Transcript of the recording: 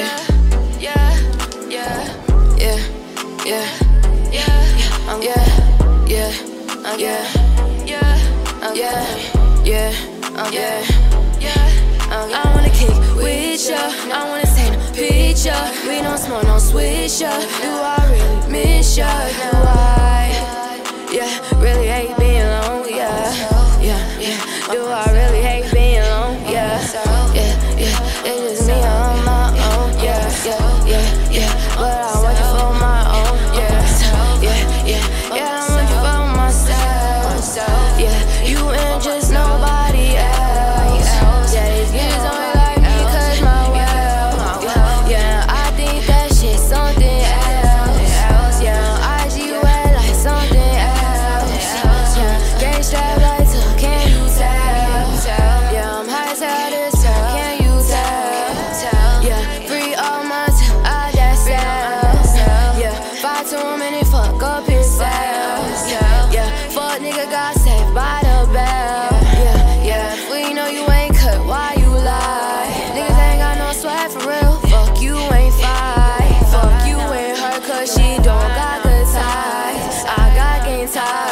yeah, yeah, yeah, yeah, yeah, yeah, um, yeah, yeah, um, yeah, yeah, um, yeah, yeah, um, yeah, yeah, um, I wanna kick with ya, I wanna stand a picture. We don't smoke no swisher. Do I really miss ya? I got too many fuck up himself. Yeah, yeah. Fuck nigga got saved by the bell. Yeah, yeah. We know you ain't cut, why you lie? Niggas ain't got no sweat for real. Fuck you ain't fine. Fuck you and her, cause she don't got good ties. I got game ties.